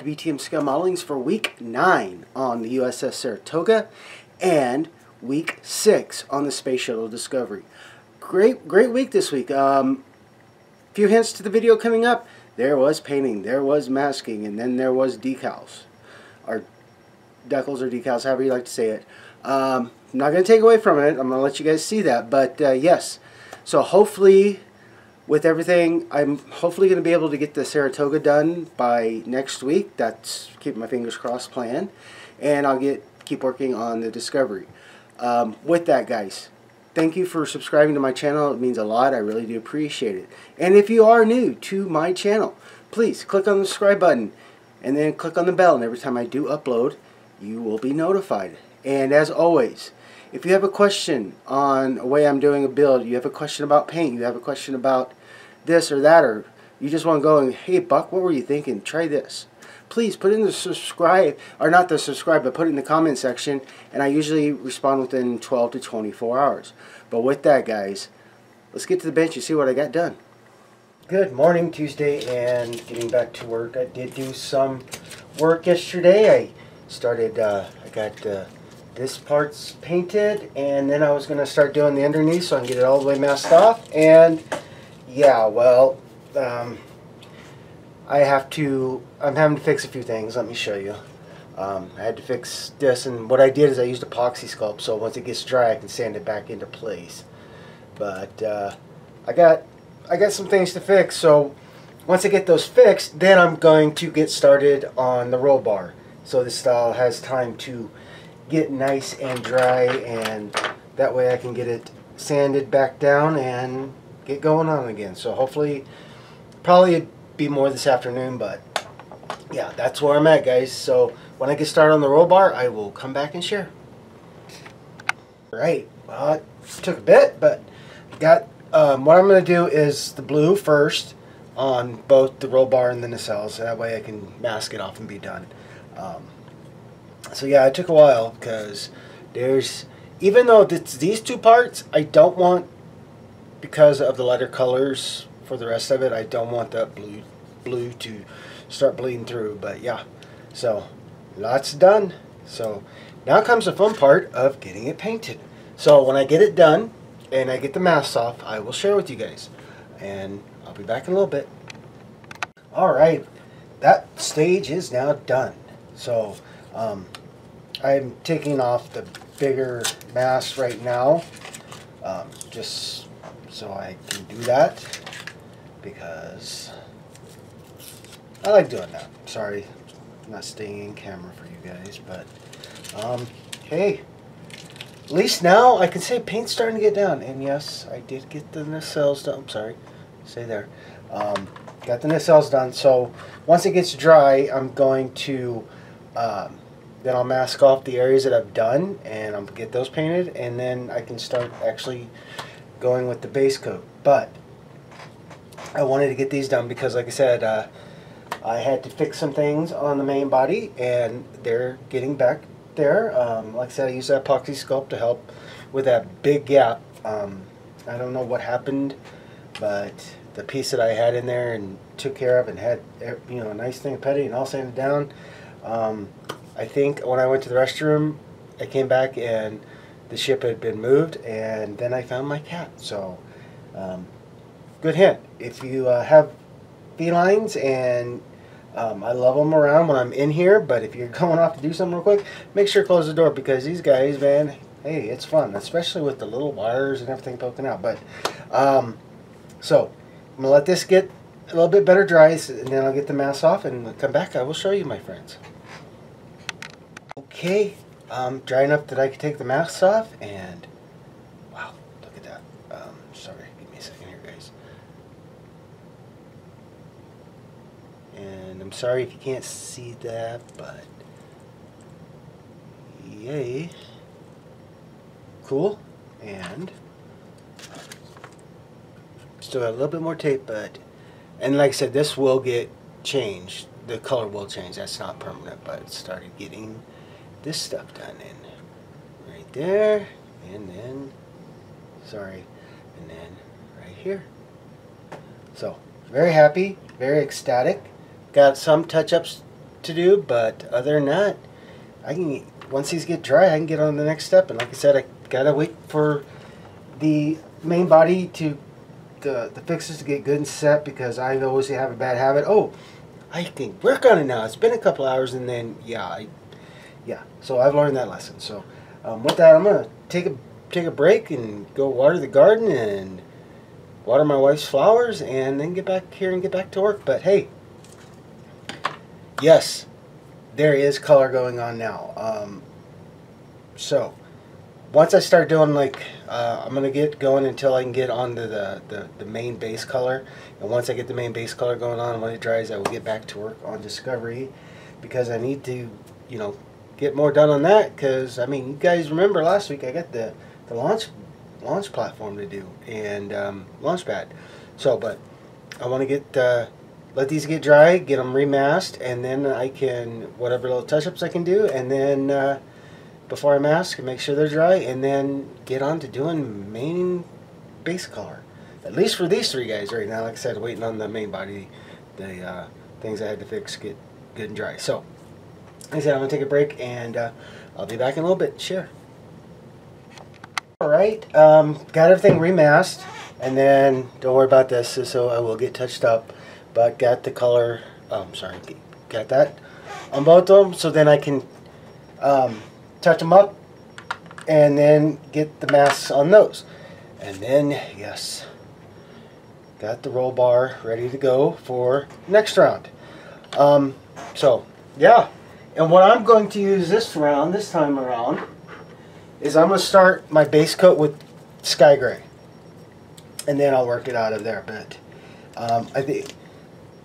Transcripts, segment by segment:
To BTM Scale Modelings for week 9 on the USS Saratoga and week 6 on the Space Shuttle Discovery. Great, great week this week. Um, few hints to the video coming up. There was painting, there was masking, and then there was decals. Or decals or decals, however you like to say it. Um, I'm not going to take away from it. I'm going to let you guys see that. But uh, yes, so hopefully with everything, I'm hopefully going to be able to get the Saratoga done by next week. That's keeping my fingers crossed plan. And I'll get keep working on the Discovery. Um, with that, guys, thank you for subscribing to my channel. It means a lot. I really do appreciate it. And if you are new to my channel, please click on the subscribe button and then click on the bell. And every time I do upload, you will be notified. And as always, if you have a question on a way I'm doing a build, you have a question about paint, you have a question about this or that, or you just want to go and, hey, Buck, what were you thinking? Try this. Please put in the subscribe, or not the subscribe, but put it in the comment section, and I usually respond within 12 to 24 hours. But with that, guys, let's get to the bench and see what I got done. Good morning, Tuesday, and getting back to work. I did do some work yesterday. I started, uh, I got uh, this part's painted, and then I was going to start doing the underneath so I can get it all the way masked off, and yeah, well, um, I have to, I'm having to fix a few things. Let me show you. Um, I had to fix this, and what I did is I used epoxy sculpt, so once it gets dry, I can sand it back into place. But uh, I got, I got some things to fix. So once I get those fixed, then I'm going to get started on the roll bar. So this style has time to get nice and dry, and that way I can get it sanded back down and get going on again. So hopefully, probably be more this afternoon, but yeah, that's where I'm at, guys. So when I get started on the roll bar, I will come back and share. Right. Well, it took a bit, but got um, what I'm going to do is the blue first on both the roll bar and the nacelles. That way I can mask it off and be done. Um, so yeah, it took a while because there's, even though it's these two parts, I don't want because of the lighter colors for the rest of it, I don't want that blue blue to start bleeding through. But yeah, so lots done. So now comes the fun part of getting it painted. So when I get it done and I get the masks off, I will share with you guys. And I'll be back in a little bit. Alright, that stage is now done. So um, I'm taking off the bigger mask right now. Um, just so I can do that because I like doing that. Sorry, I'm not staying in camera for you guys, but um, hey, at least now I can say paint's starting to get down. And yes, I did get the nacelles done. I'm sorry, say there. Um, got the nacelles done. So once it gets dry, I'm going to um, then I'll mask off the areas that I've done and I'll get those painted and then I can start actually going with the base coat. But I wanted to get these done because, like I said, uh, I had to fix some things on the main body, and they're getting back there. Um, like I said, I used that epoxy sculpt to help with that big gap. Um, I don't know what happened, but the piece that I had in there and took care of and had you know a nice thing of petty and all sanded down. Um, I think when I went to the restroom, I came back and the ship had been moved, and then I found my cat. So, um, good hint. If you uh, have felines, and um, I love them around when I'm in here, but if you're going off to do something real quick, make sure to close the door because these guys, man, hey, it's fun, especially with the little wires and everything poking out. But, um, so, I'm going to let this get a little bit better dry, and then I'll get the mask off and come back. I will show you, my friends. Okay, um, dry enough that I can take the masks off and wow look at that. Um, sorry give me a second here guys. And I'm sorry if you can't see that but yay. Cool and still got a little bit more tape but and like I said this will get changed. The color will change. That's not permanent but it started getting this stuff done in right there and then sorry and then right here so very happy very ecstatic got some touch-ups to do, but other than that, I can once these get dry, I can get on the next step. And like I said, I gotta wait for the main body to the the fixes to get good and set because I always have a bad habit. Oh, I can work on it now. It's been a couple hours, and then yeah, I, yeah. So I've learned that lesson. So um, with that, I'm gonna take a take a break and go water the garden and water my wife's flowers, and then get back here and get back to work. But hey, yes, there is color going on now. Um, so once I start doing like uh, I'm gonna get going until I can get onto the, the, the main base color and once I get the main base color going on when it dries I will get back to work on Discovery because I need to you know get more done on that because I mean you guys remember last week I got the the launch launch platform to do and um, launch pad so but I want to get uh, let these get dry get them remasked and then I can whatever little touch-ups I can do and then uh, before I mask make sure they're dry and then get on to doing main base color. At least for these three guys right now. Like I said, waiting on the main body, the uh, things I had to fix get good and dry. So, like I said, I'm going to take a break and uh, I'll be back in a little bit. Share. Alright, um, got everything remasked and then don't worry about this so I will get touched up but got the color, I'm sorry, got that on both of them so then I can um, touch them up, and then get the masks on those. And then, yes, got the roll bar ready to go for next round. Um, so, yeah. And what I'm going to use this round, this time around, is I'm going to start my base coat with Sky Gray. And then I'll work it out of there. But um, I, think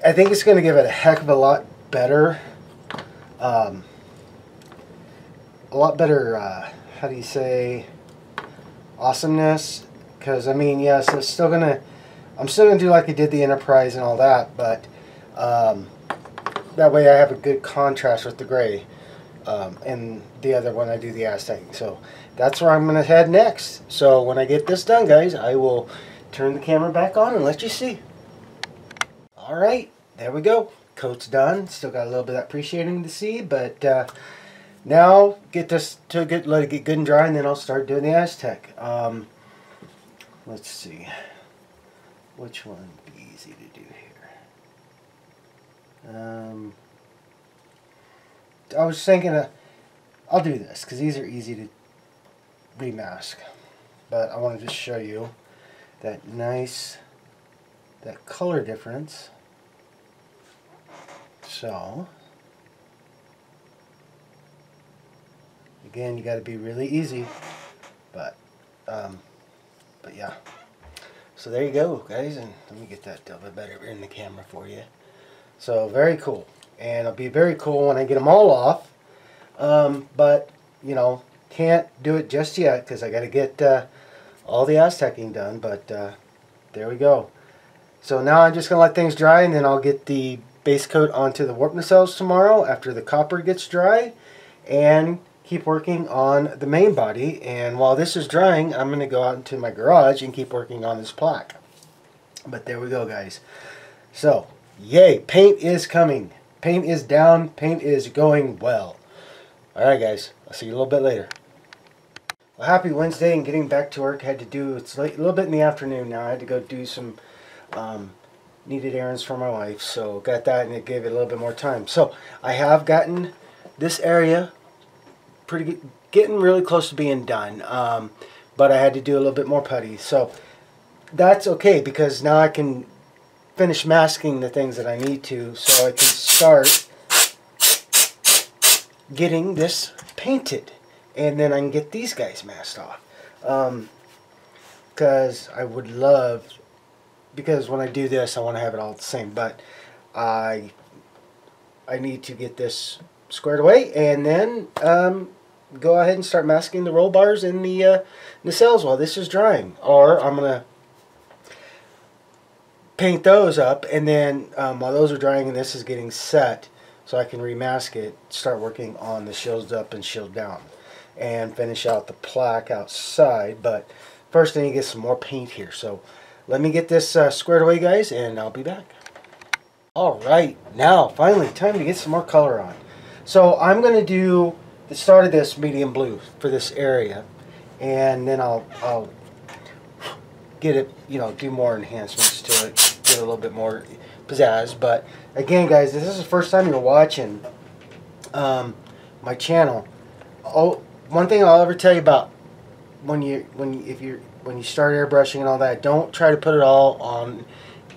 I think it's going to give it a heck of a lot better um, a lot better, uh, how do you say, awesomeness. Because, I mean, yes, it's still going to, I'm still going to do like I did the Enterprise and all that, but um, that way I have a good contrast with the gray. Um, and the other one I do the Aztec. So that's where I'm going to head next. So when I get this done, guys, I will turn the camera back on and let you see. All right, there we go. Coat's done. Still got a little bit of appreciating to see, but uh, now, get this to get let it get good and dry, and then I'll start doing the Aztec. Um, let's see, which one would be easy to do here. Um, I was thinking, of, I'll do this because these are easy to remask, but I want to just show you that nice, that color difference. So. Again, you got to be really easy, but, um, but yeah. So there you go, guys, and let me get that a little bit better in the camera for you. So very cool, and it'll be very cool when I get them all off. Um, but you know, can't do it just yet because I got to get uh, all the Aztecing done. But uh, there we go. So now I'm just gonna let things dry, and then I'll get the base coat onto the warp nacelles tomorrow after the copper gets dry, and keep working on the main body and while this is drying I'm going to go out into my garage and keep working on this plaque but there we go guys so yay paint is coming. Paint is down. Paint is going well. Alright guys. I'll see you a little bit later. Well happy Wednesday and getting back to work. I had to do it's late, a little bit in the afternoon now. I had to go do some um, needed errands for my wife so got that and it gave it a little bit more time. So I have gotten this area pretty getting really close to being done. Um, but I had to do a little bit more putty. So that's okay because now I can finish masking the things that I need to so I can start getting this painted. And then I can get these guys masked off. Because um, I would love, because when I do this I want to have it all the same. But I, I need to get this squared away and then um, go ahead and start masking the roll bars in the uh, nacelles while this is drying. Or I'm going to paint those up and then um, while those are drying and this is getting set so I can remask it, start working on the shields up and shield down and finish out the plaque outside. But first I need to get some more paint here. So let me get this uh, squared away guys and I'll be back. All right, now finally time to get some more color on. So I'm going to do the start of this medium blue for this area, and then I'll I'll get it, you know, do more enhancements to it, a little bit more pizzazz. But again, guys, this is the first time you're watching um, my channel. Oh, one thing I'll ever tell you about when you when you, if you when you start airbrushing and all that, don't try to put it all on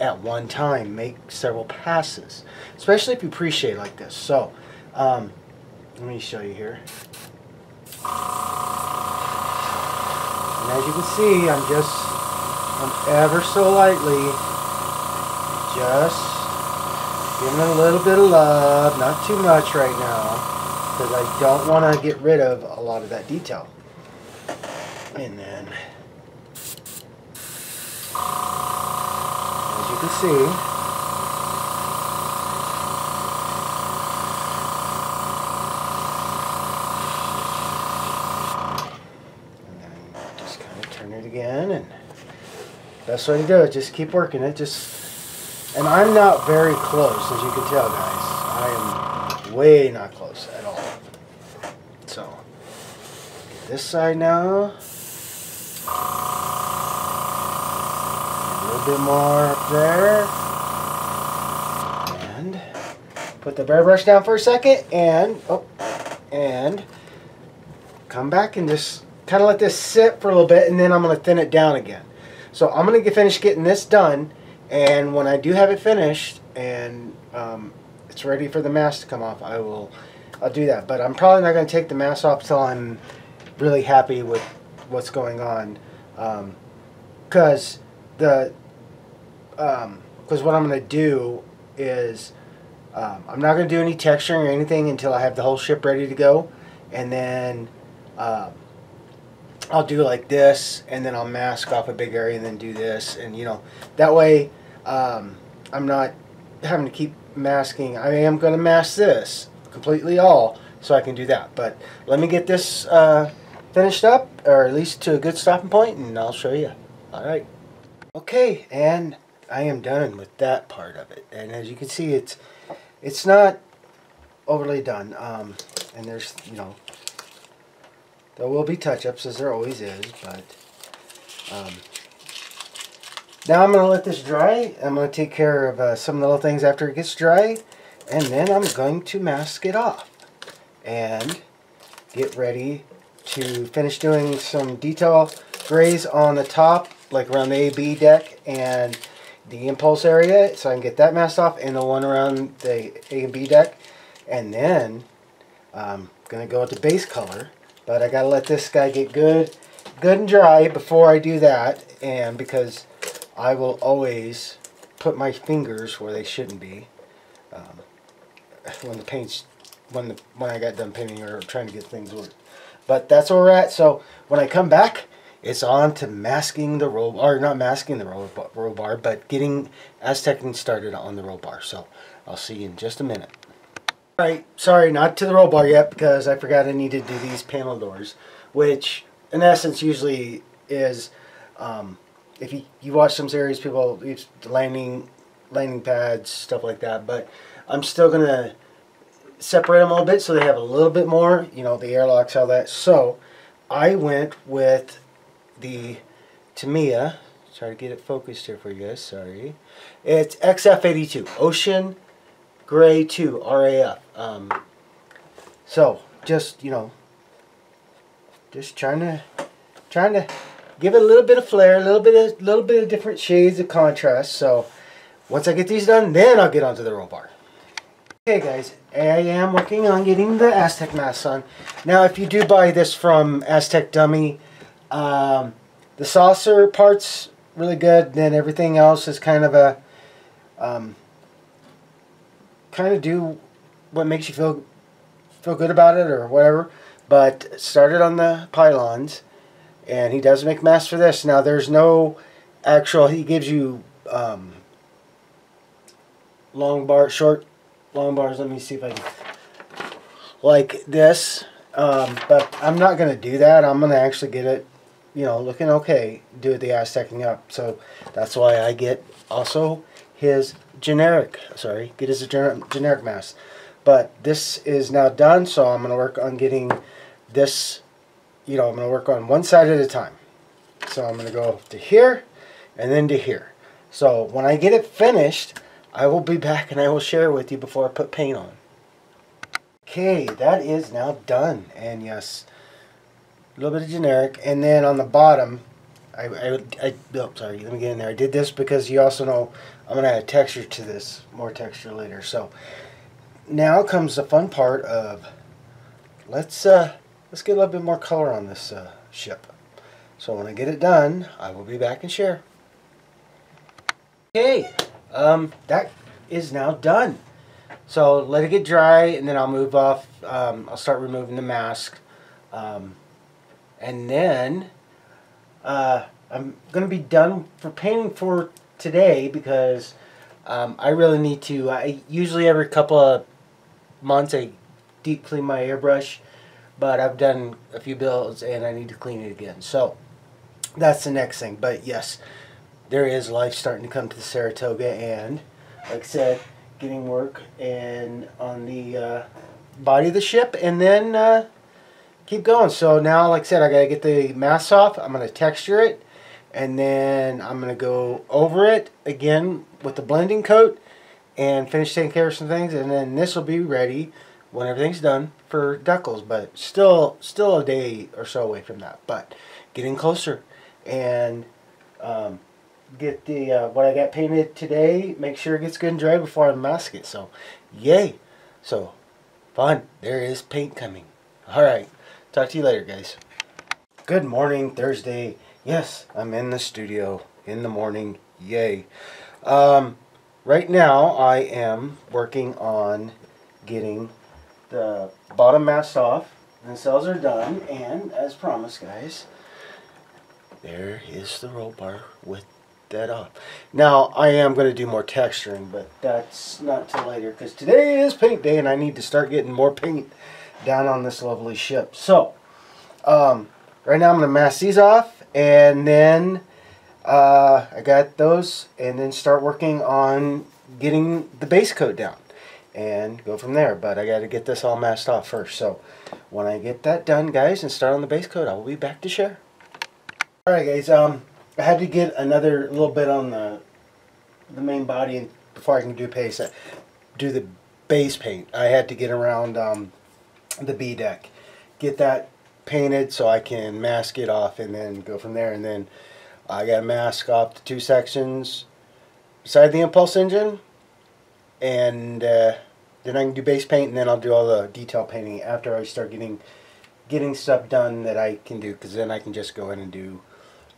at one time. Make several passes, especially if you appreciate like this. So, um, let me show you here. And as you can see, I'm just, I'm ever so lightly, just giving it a little bit of love, not too much right now, because I don't want to get rid of a lot of that detail. And then, as you can see, And then just kind of turn it again and best way to do it just keep working it just I'm not very close as you can tell guys. I am way not close at all. So this side now a little bit more up there. And put the airbrush down for a second and oh and come back and just kind of let this sit for a little bit and then I'm going to thin it down again. So I'm going to finish getting this done and when I do have it finished and um, it's ready for the mask to come off, I will I'll do that. But I'm probably not going to take the mask off until I'm really happy with what's going on. Because um, the because um, what I'm going to do is um, I'm not going to do any texturing or anything until I have the whole ship ready to go. And then um, I'll do like this and then I'll mask off a big area and then do this and you know that way um, I'm not having to keep masking. I am going to mask this completely all so I can do that. But let me get this uh, finished up or at least to a good stopping point and I'll show you alright okay and I am done with that part of it. And as you can see it's it's not overly done. Um, and there's you know there will be touch-ups, as there always is, but... Um, now I'm going to let this dry. I'm going to take care of uh, some little things after it gets dry. And then I'm going to mask it off. And get ready to finish doing some detail grays on the top, like around the AB deck and the impulse area, so I can get that masked off, and the one around the A and B deck. And then I'm um, going to go with the base color but I gotta let this guy get good, good and dry before I do that. And because I will always put my fingers where they shouldn't be um, when the paint's when the when I got done painting or trying to get things work. But that's where we're at. So when I come back, it's on to masking the roll or not masking the roll, roll bar, but getting Aztecing started on the roll bar. So I'll see you in just a minute. Alright, sorry, not to the roll bar yet because I forgot I needed to do these panel doors, which in essence usually is, um, if you, you watch some series, people use landing, landing pads, stuff like that, but I'm still to separate them a little bit so they have a little bit more, you know, the airlocks, all that. So, I went with the Tamiya, try to get it focused here for you guys, sorry. It's XF82, Ocean Gray 2, RAF. Um, so, just, you know, just trying to, trying to give it a little bit of flair, a little bit of, little bit of different shades of contrast. So, once I get these done, then I'll get onto the roll bar. Okay guys, I am working on getting the Aztec mask on. Now if you do buy this from Aztec Dummy, um, the saucer part's really good, then everything else is kind of a, um, kind of do what makes you feel feel good about it or whatever. But started on the pylons, and he does make masks for this. Now there's no actual. He gives you um, long bar, short long bars. Let me see if I can like this. Um, but I'm not to do that. I'm to actually get it you know, looking okay, do the Aztecing up. So that's why I get also his generic, sorry, get his generic, generic mask. But this is now done, so I'm to work on getting this, you know, I'm going to work on one side at a time. So I'm going to go to here and then to here. So when I get it finished, I will be back and I will share with you before I put paint on. Okay, that is now done. And yes, a little bit of generic. And then on the bottom, I, I, I oh, sorry, let me get in there. I did this because you also know I'm going to add texture to this, more texture later. So now comes the fun part of let's uh, let's get a little bit more color on this uh, ship. So when I get it done, I will be back and share. Okay, um, that is now done. So let it get dry, and then I'll move off. Um, I'll start removing the mask, um, and then uh, I'm going to be done for painting for today because um, I really need to. I usually every couple of months I deep clean my airbrush, but I've done a few builds and I need to clean it again. So that's the next thing. But yes, there is life starting to come to the Saratoga, and like I said, getting work and on the uh, body of the ship, and then uh, keep going. So now, like I said, I gotta get the mask off. I'm gonna texture it, and then I'm gonna go over it again with the blending coat, and finish taking care of some things, and then this will be ready when everything's done for Duckles. But still, still a day or so away from that. But getting closer, and um, get the uh, what I got painted today. Make sure it gets good and dry before I mask it. So, yay! So, fun. There is paint coming. All right. Talk to you later, guys. Good morning, Thursday. Yes, I'm in the studio in the morning. Yay. Um, right now, I am working on getting the bottom mask off. The cells are done, and as promised, guys, there is the roll bar with that off. Now, I am going to do more texturing, but that's not till later because today is paint day and I need to start getting more paint down on this lovely ship. So, um, right now I'm going to mask these off and then uh, I got those and then start working on getting the base coat down and go from there. But I got to get this all masked off first. So, when I get that done, guys, and start on the base coat, I will be back to share. Alright guys, um, I had to get another little bit on the the main body before I can do paste. Do the base paint. I had to get around um, the B deck, get that painted so I can mask it off and then go from there. And then I got to mask off the two sections beside the impulse engine, and uh, then I can do base paint, and then I'll do all the detail painting after I start getting getting stuff done that I can do, because then I can just go in and do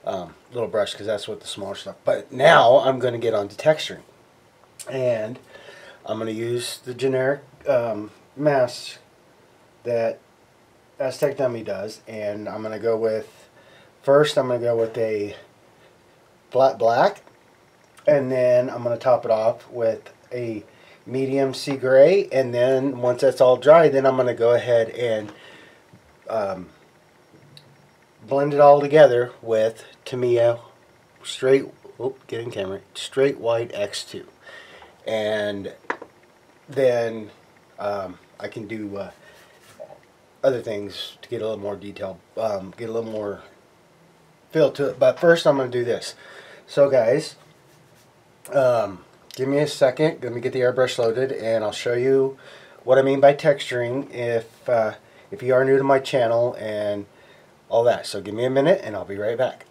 um, little brush because that's what the smaller stuff. But now I'm going to get on to texturing. And I'm going to use the generic um, mask that Aztec Dummy does. And I'm going to go with, first I'm going to go with a flat black. And then I'm going to top it off with a medium sea gray. And then once that's all dry, then I'm going to go ahead and um, blend it all together with Tamiya straight, whoop, get in camera, straight white X2. And then um, I can do uh, other things to get a little more detail, um, get a little more feel to it. But first I'm going to do this. So guys, um, give me a second. Let me get the airbrush loaded and I'll show you what I mean by texturing if, uh, if you are new to my channel and all that. So give me a minute and I'll be right back.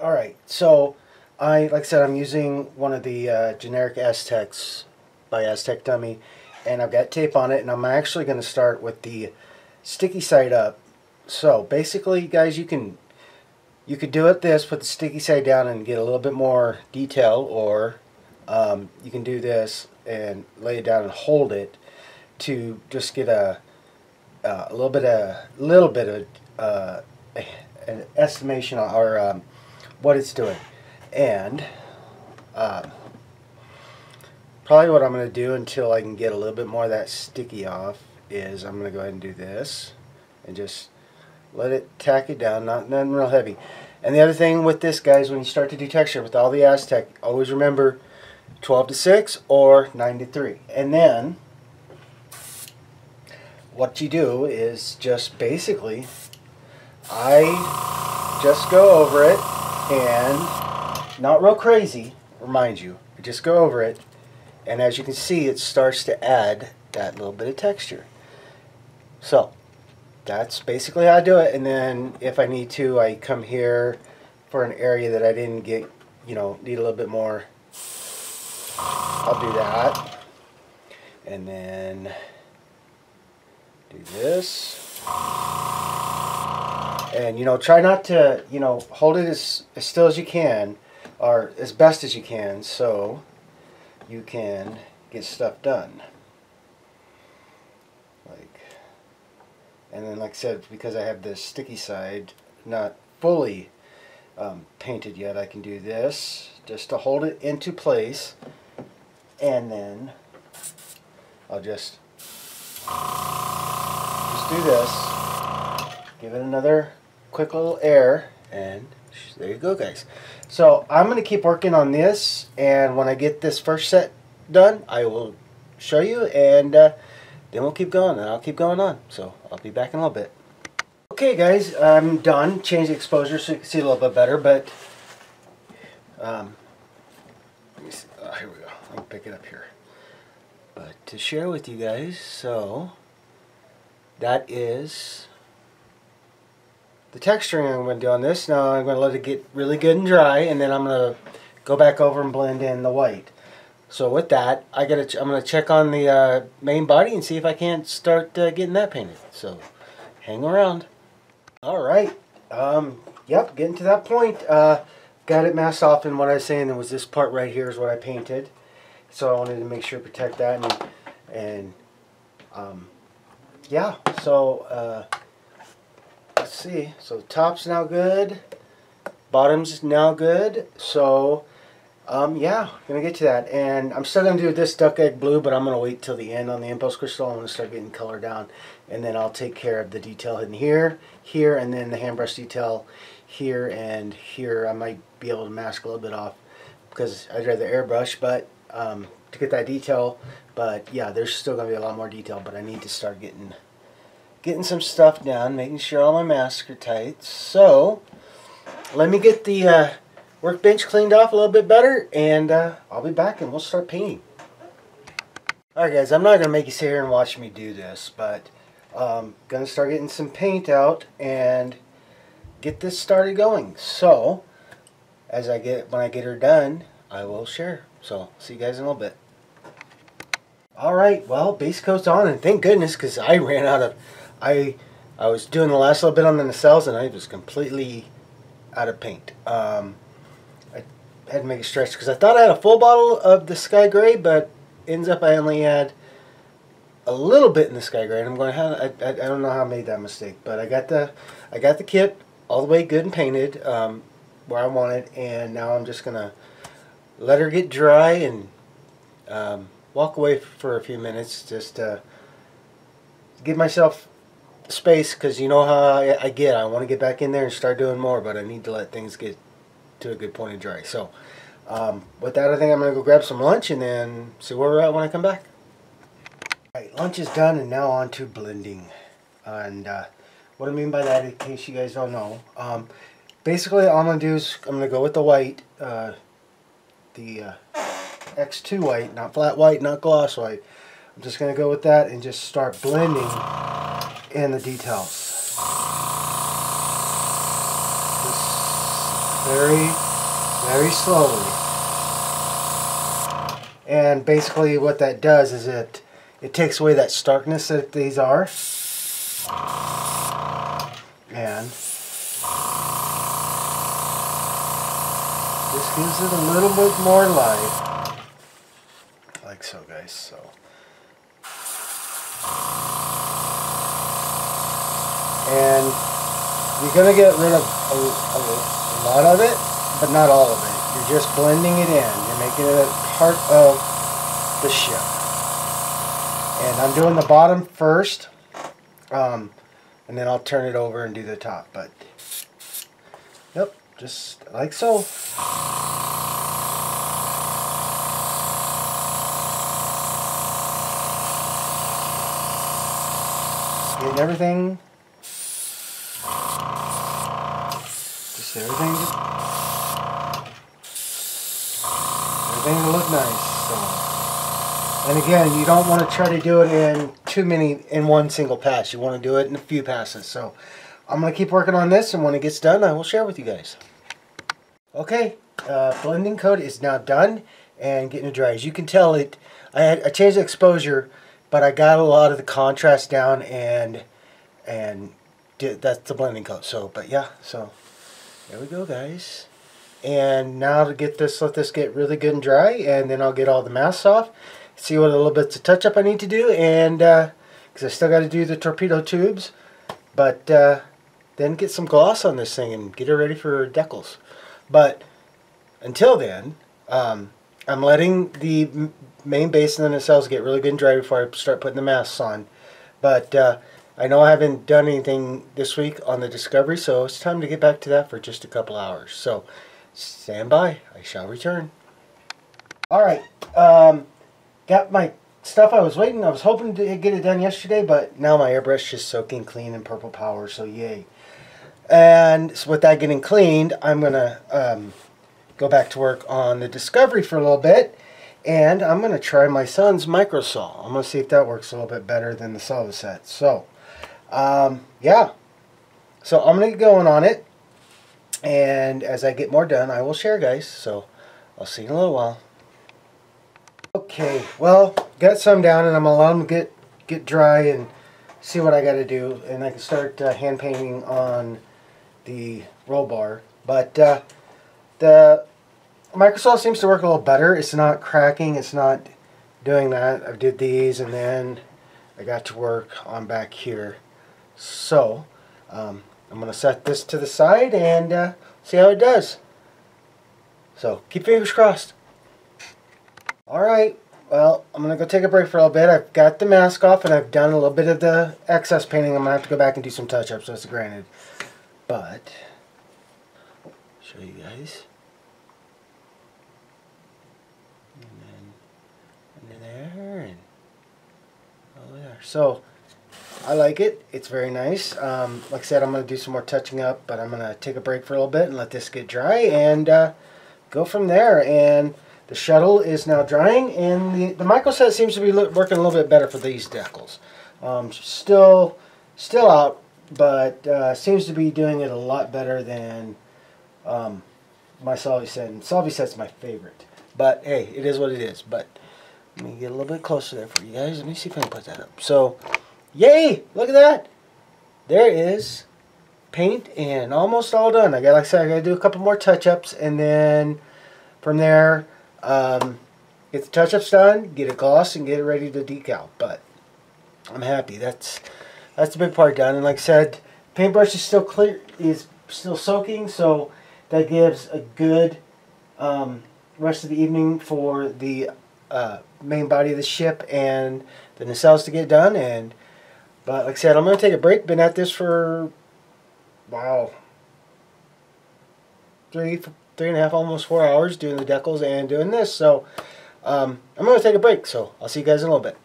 Alright, so I, like I said, I'm using one of the uh, generic Aztecs by Aztec Dummy and I've got tape on it and I'm actually going to start with the sticky side up. So basically guys you can you could do it this, put the sticky side down and get a little bit more detail or um, you can do this and lay it down and hold it to just get a, uh, a little bit of little bit of uh, an estimation or um, what it's doing. And uh, probably what I'm going to do until I can get a little bit more of that sticky off is I'm going to go ahead and do this and just let it tack it down, not nothing real heavy. And the other thing with this, guys, when you start to do texture with all the Aztec, always remember 12 to 6 or 9 to 3. And then what you do is just basically, I just go over it and not real crazy, remind you, just go over it. And as you can see, it starts to add that little bit of texture. So that's basically how I do it. And then if I need to, I come here for an area that I didn't get, you know, need a little bit more. I'll do that. And then do this. And, you know, try not to, you know, hold it as, as still as you can or as best as you can so you can get stuff done. Like, and then like I said, because I have this sticky side not fully um, painted yet, I can do this just to hold it into place and then I'll just just do this. Give it another quick little air and there you go guys. So I'm gonna keep working on this and when I get this first set done I will show you and uh, then we'll keep going and I'll keep going on. So I'll be back in a little bit. Okay guys I'm done. Change the exposure so you can see a little bit better but um, let me see. Oh, here we go I can pick it up here but to share with you guys so that is the texturing I'm going to do on this. Now I'm going to let it get really good and dry and then I'm going to go back over and blend in the white. So with that, I got to I'm going to check on the uh, main body and see if I can't start uh, getting that painted. So hang around. All right. Um, yep, getting to that point. Uh, got it masked off and what I was saying was this part right here is what I painted. So I wanted to make sure to protect that and, and um, yeah, so uh, let's see. So top's now good. Bottom's now good. So um, yeah, gonna get to that. And I'm still gonna do this duck egg blue, but I'm gonna wait till the end on the impulse crystal. I'm gonna start getting color down, and then I'll take care of the detail in here, here, and then the hand brush detail here and here. I might be able to mask a little bit off because I'd rather airbrush, but um, to get that detail. But yeah, there's still gonna be a lot more detail, but I need to start getting getting some stuff down, making sure all my masks are tight. So, let me get the uh, workbench cleaned off a little bit better, and uh, I'll be back and we'll start painting. Alright guys, I'm not to make you sit here and watch me do this, but um, going to start getting some paint out and get this started going. So, as I get when I get her done, I will share. So, see you guys in a little bit. Alright, well, base coat's on, and thank goodness, because I ran out of I I was doing the last little bit on the nacelles and I was completely out of paint. Um, I had to make a stretch because I thought I had a full bottle of the Sky Gray, but ends up I only had a little bit in the Sky Gray. And I'm going, I, I, I don't know how I made that mistake, but I got the I got the kit all the way good and painted um, where I want it and now I'm just gonna let her get dry and um, walk away for a few minutes just give myself space because you know how I, I get. I want to get back in there and start doing more, but I need to let things get to a good point of dry. So, um, with that, I think I'm to go grab some lunch and then see where we're at when I come back. Alright, lunch is done and now on to blending. And uh, what I mean by that, in case you guys don't know, um, basically all I'm going to do is I'm going to go with the white, uh, the uh, X2 white, not flat white, not gloss white. I'm just going to go with that and just start blending in the details. Just very, very slowly. And basically what that does is it it takes away that starkness that these are. And this gives it a little bit more life. Like so guys, so. and you're to get rid of a, a, a, lot of it, but not all of it. You're just blending it in. You're making it a part of the ship. And I'm doing the bottom first, um, and then I'll turn it over and do the top. But, yep, just like so. Getting everything, just everything, everything to look nice. So, and again, you don't want to try to do it in too many in one single pass. You want to do it in a few passes. So, I'm gonna keep working on this, and when it gets done, I will share with you guys. Okay, uh, blending coat is now done and getting it dry. As you can tell, it I, had, I changed the exposure but I got a lot of the contrast down and and did, that's the blending coat. So, but yeah, so there we go, guys. And now to get this, let this get really good and dry, and then I'll get all the masks off. See what a little bits of touch up I need to do, and because uh, I still got to do the torpedo tubes, but uh, then get some gloss on this thing and get it ready for decals. But until then, um, I'm letting the main basin and the nacelles get really good and dry before I start putting the masks on. But uh, I know I haven't done anything this week on the Discovery, so it's time to get back to that for just a couple hours. So stand by. I shall return. All right. Um, got my stuff I was waiting. I was hoping to get it done yesterday, but now my airbrush is soaking clean in purple power, so yay. And so with that getting cleaned, I'm going to um, go back to work on the Discovery for a little bit and I'm going to try my son's Micro Sol. I'm going to see if that works a little bit better than the Solvaset. So, um, yeah. So I'm going to get going on it. And as I get more done, I will share, guys. So I'll see you in a little while. Okay, well, got some down and I'm to let them get, get dry and see what I got to do. And I can start uh, hand painting on the roll bar. But uh, the Micro Sol seems to work a little better. It's not cracking. It's not doing that. I did these and then I got to work on back here. So um, I'm going to set this to the side and uh, see how it does. So keep fingers crossed. Alright, well I'm going to go take a break for a little bit. I've got the mask off and I've done a little bit of the excess painting. I'm going to have to go back and do some touch-ups, that's granted. But, show you guys. And then under there and oh there. So I like it. It's very nice. Um, like I said, I'm going to do some more touching up, but I'm going to take a break for a little bit and let this get dry and uh, go from there. And the shuttle is now drying, and the, the Micro Set seems to be working a little bit better for these decals. Um, still, still out, but uh, seems to be doing it a lot better than um, my Solvaset. And Solvaset's my favorite. But hey, it is what it is. But let me get a little bit closer there for you guys. Let me see if I can put that up. So, yay! Look at that. There is paint and almost all done. I got, like I said, I got to do a couple more touch-ups, and then from there, um, get the touch-ups done, get it gloss, and get it ready to decal. But I'm happy. That's that's the big part done. And like I said, paintbrush is still clear, is still soaking, so that gives a good um, rest of the evening for the uh, main body of the ship and the nacelles to get done. And but like I said, I'm going to take a break. Been at this for wow three three and a half, almost four hours doing the decals and doing this. So um, I'm going to take a break. So I'll see you guys in a little bit.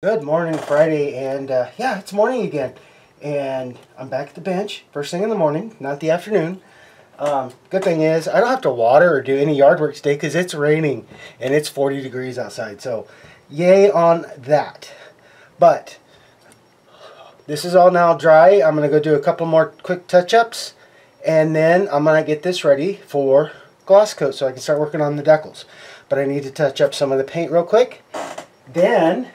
Good morning, Friday, and uh, yeah, it's morning again. And I'm back at the bench, first thing in the morning, not the afternoon. Um, good thing is I don't have to water or do any yard work today because it's raining and it's 40 degrees outside. So yay on that. But this is all now dry. I'm going to go do a couple more quick touch-ups and then I'm going to get this ready for gloss coat so I can start working on the decals. But I need to touch up some of the paint real quick. Then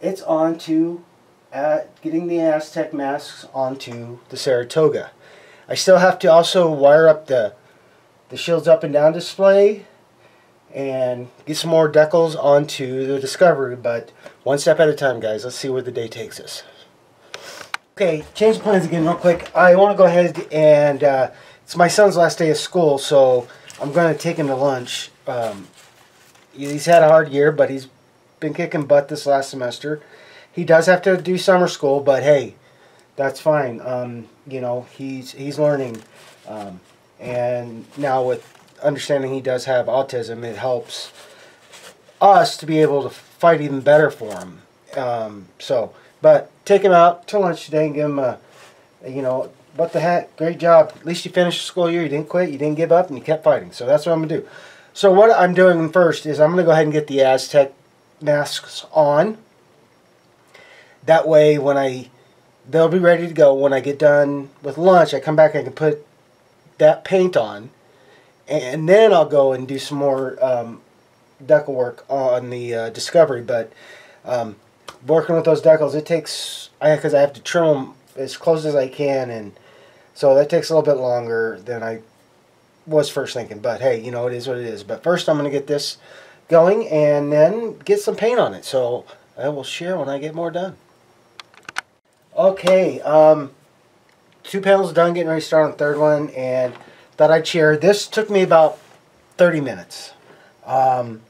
it's on to uh, getting the Aztec masks onto the Saratoga. I still have to also wire up the, the shields up and down display and get some more decals onto the Discovery, but one step at a time, guys. Let's see where the day takes us. Okay, change plans again real quick. I want to go ahead and, uh, it's my son's last day of school, so I'm going to take him to lunch. Um, he's had a hard year, but he's been kicking butt this last semester. he does have to do summer school, but hey, that's fine. Um, you know, he's he's learning, um, and now with understanding he does have autism, it helps us to be able to fight even better for him. Um, so, but take him out to lunch today and give him a, you know, what the heck, great job. At least you finished the school year. You didn't quit. You didn't give up, and you kept fighting. So that's what I'm gonna do. So what I'm doing first is I'm gonna go ahead and get the Aztec masks on. That way, when I they'll be ready to go. When I get done with lunch, I come back. And I can put that paint on, and then I'll go and do some more um, decal work on the uh, Discovery. But um, working with those decals, it takes I because I have to trim them as close as I can, and so that takes a little bit longer than I was first thinking. But hey, you know it is what it is. But first, I'm going to get this going and then get some paint on it. So I will share when I get more done. Okay, um, two panels done, getting ready to start on the third one, and thought I'd share. This took me about 30 minutes, um,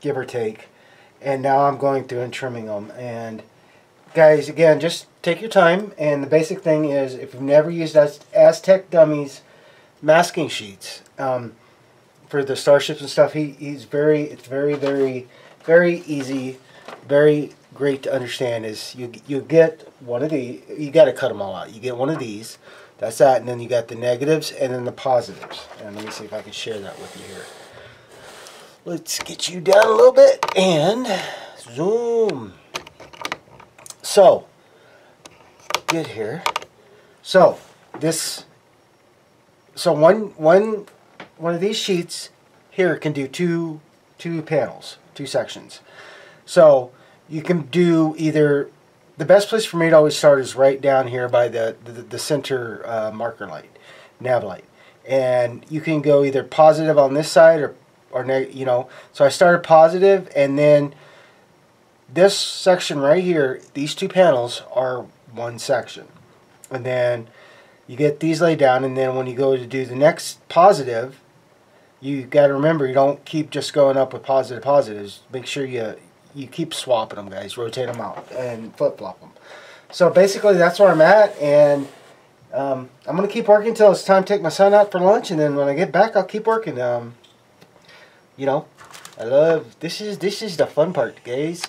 give or take, and now I'm going through and trimming them. And guys, again, just take your time. And the basic thing is, if you've never used Aztec Dummies masking sheets um, for the starships and stuff, he, he's very, it's very, very, very easy, very great to understand is you you get one of the you got to cut them all out. You get one of these, that's that, and then you got the negatives and then the positives. And let me see if I can share that with you here. Let's get you down a little bit and zoom. So get here. So this so one one one of these sheets here can do two two panels, two sections. So you can do either the best place for me to always start is right down here by the the, the center uh, marker light nav light and you can go either positive on this side or or you know so I started positive and then this section right here these two panels are one section and then you get these laid down and then when you go to do the next positive you got to remember you don't keep just going up with positive positives make sure you you keep swapping them, guys. Rotate them out and flip-flop them. So basically, that's where I'm at, and um, I'm going to keep working until it's time to take my son out for lunch, and then when I get back, I'll keep working. Um, you know, I love, this is, this is the fun part, guys.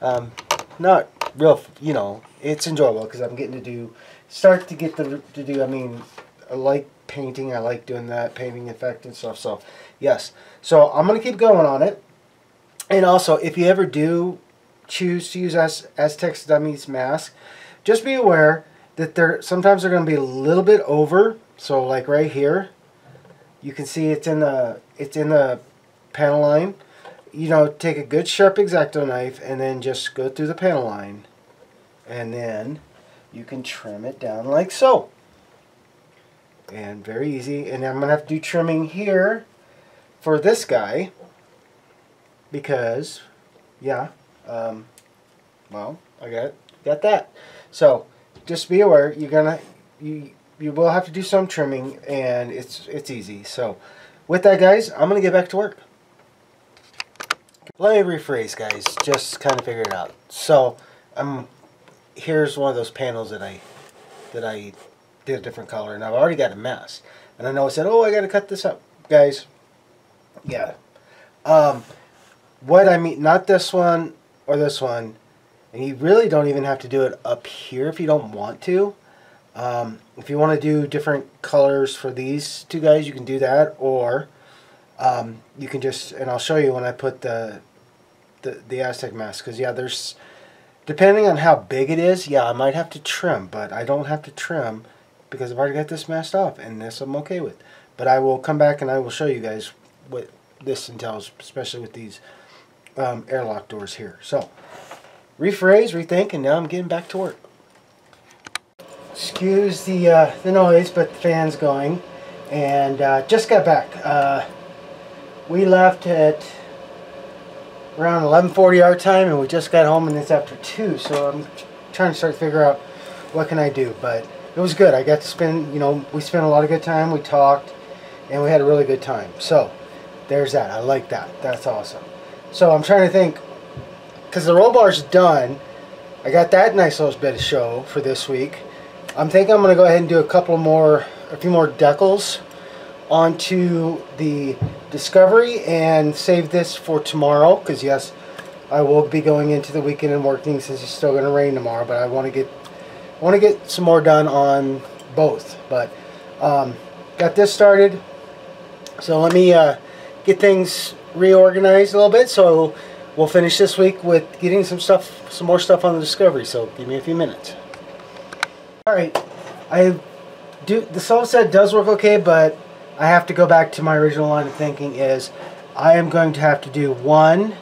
Um, not real, you know, it's enjoyable because I'm getting to do, start to get the, to do, I mean, I like painting, I like doing that, painting effect and stuff, so, yes. So, I'm going to keep going on it. And also, if you ever do choose to use Az Aztec Dummies mask, just be aware that they're sometimes they're going to be a little bit over. So like right here, you can see it's in the it's in the panel line. You know, take a good sharp X-Acto knife and then just go through the panel line. And then you can trim it down like so. And very easy. And I'm going to have to do trimming here for this guy because, yeah, um, well, I got got that. So just be aware you're gonna you you will have to do some trimming, and it's it's easy. So with that, guys, I'm gonna get back to work. Let me rephrase, guys. Just kind of figure it out. So um, here's one of those panels that I that I did a different color, and I've already got a mess. And I know I said, oh, I got to cut this up, guys. Yeah. Um, what I mean, not this one or this one, and you really don't even have to do it up here if you don't want to. Um, if you want to do different colors for these two guys, you can do that, or um, you can just, and I'll show you when I put the the, the Aztec mask, because yeah, there's, depending on how big it is, yeah, I might have to trim, but I don't have to trim because I've already got this masked off, and this I'm okay with. But I will come back and I will show you guys what this entails, especially with these um, airlock doors here. So, rephrase, rethink, and now I'm getting back to work. Excuse the, uh, the noise, but the fan's going. And uh, just got back. Uh, we left at around 11.40 our time, and we just got home, and it's after 2. So I'm trying to start to figure out what can I do. But it was good. I got to spend, you know, we spent a lot of good time. We talked, and we had a really good time. So there's that. I like that. That's awesome. So I'm trying to think, because the roll bar's done, I got that nice little bit of show for this week. I'm thinking I'm going to go ahead and do a couple more, a few more decals onto the Discovery and save this for tomorrow because yes, I will be going into the weekend and working since it's still going to rain tomorrow. But I want to get, I want to get some more done on both. But um, got this started. So let me uh, get things reorganized a little bit. So we'll finish this week with getting some stuff, some more stuff on the Discovery. So give me a few minutes. All right, I do. The salt set does work okay, but I have to go back to my original line of thinking. Is I am going to have to do one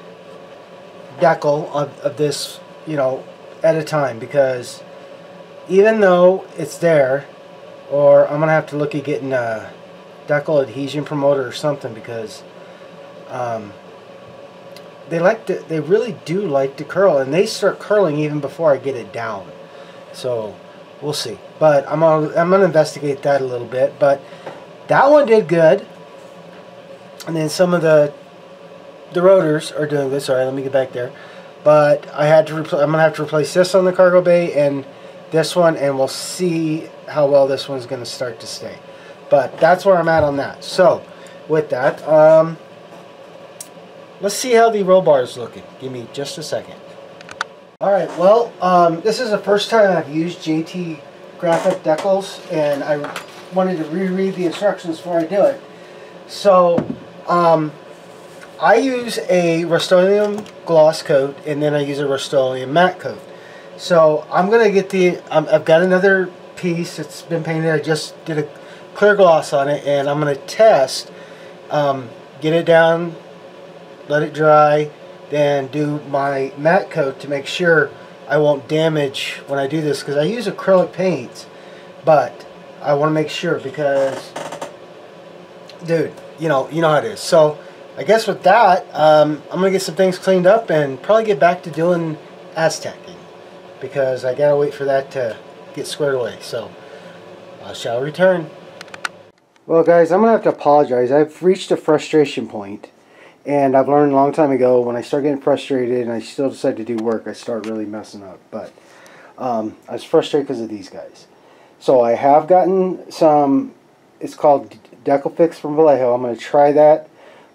decal of, of this, you know, at a time because even though it's there, or I'm gonna have to look at getting a decal adhesion promoter or something because um, they like to they really do like to curl and they start curling even before I get it down so we'll see but I'm gonna, I'm gonna investigate that a little bit but that one did good. And then some of the the rotors are doing good. Sorry let me get back there. But I had to I'm gonna have to replace this on the cargo bay and this one and we'll see how well this one's gonna start to stay. But that's where I'm at on that. So with that um, Let's see how the roll bar is looking. Give me just a second. Alright, well, um, this is the first time I've used JT graphic decals, and I wanted to reread the instructions before I do it. So, um, I use a Rust-Oleum gloss coat, and then I use a Rust-Oleum matte coat. So, I'm going to get the, um, I've got another piece, that's been painted, I just did a clear gloss on it, and I'm going to test, um, get it down let it dry, then do my matte coat to make sure I won't damage when I do this because I use acrylic paints, but I want to make sure because, dude, you know, you know how it is. So I guess with that, um, I'm gonna get some things cleaned up and probably get back to doing Aztecing because I gotta wait for that to get squared away. So I shall return. Well, guys, I'm gonna have to apologize. I've reached a frustration point and I've learned a long time ago when I start getting frustrated and I still decide to do work, I start really messing up. But um, I was frustrated because of these guys. So I have gotten some, it's called Decal Fix from Vallejo. I'm going to try that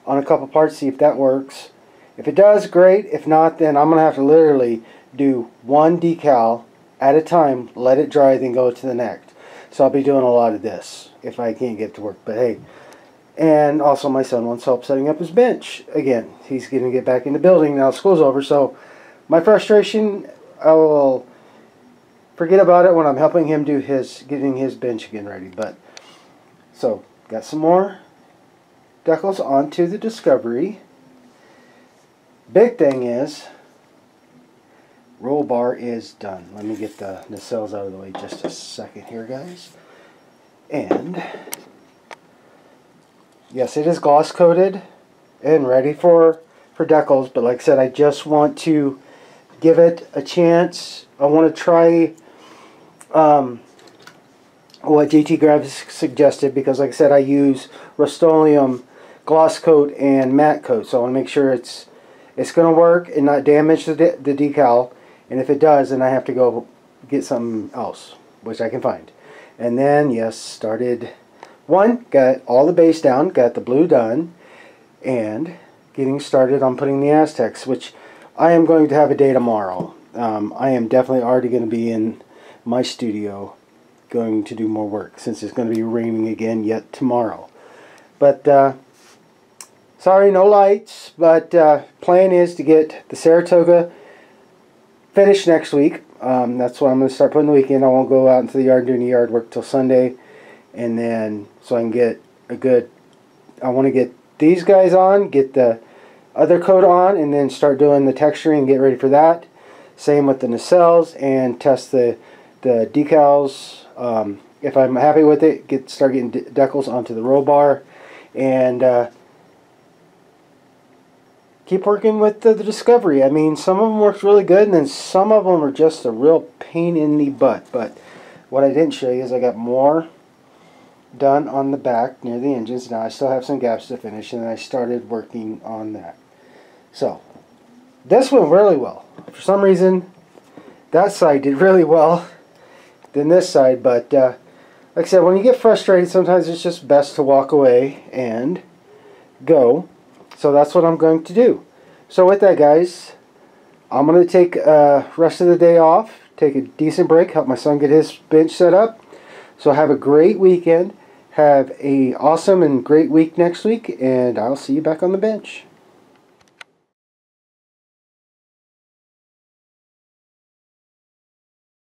on a couple parts, see if that works. If it does, great. If not, then I'm going to have to literally do one decal at a time, let it dry, then go to the next. So I'll be doing a lot of this if I can't get to work. But hey, and also my son wants help setting up his bench. Again, he's going to get back in the building now school's over. So my frustration, I will forget about it when I'm helping him do his, getting his bench again ready. But, so, got some more decals onto the Discovery. Big thing is, roll bar is done. Let me get the nacelles out of the way just a second here, guys. And yes, it is gloss coated and ready for, for decals, but like I said, I just want to give it a chance. I want to try um, what JT Graphics suggested because like I said, I use Rust-Oleum gloss coat and matte coat, so I want to make sure it's it's going to work and not damage the, de the decal, and if it does, then I have to go get something else, which I can find. And then, yes, started one, got all the base down, got the blue done, and getting started on putting the Aztecs, which I am going to have a day tomorrow. Um, I am definitely already going to be in my studio going to do more work since it's going to be raining again yet tomorrow. But, uh, sorry, no lights, but uh, plan is to get the Saratoga finished next week. Um, that's what I'm going to start putting the weekend. I won't go out into the yard doing the yard work till Sunday and then so I can get a good I want to get these guys on get the other coat on and then start doing the texturing and get ready for that same with the nacelles and test the the decals um, if I'm happy with it get start getting de decals onto the roll bar and uh, keep working with the, the, Discovery. I mean, some of them work really good, and then some of them are just a real pain in the butt. But what I didn't show you is I got more done on the back near the engines. Now I still have some gaps to finish and I started working on that. So this went really well. For some reason that side did really well than this side, but uh, like I said, when you get frustrated, sometimes it's just best to walk away and go. So that's what I'm going to do. So with that, guys, I'm going to take uh, rest of the day off, take a decent break, help my son get his bench set up. So have a great weekend. Have a awesome and great week next week, and I'll see you back on the bench.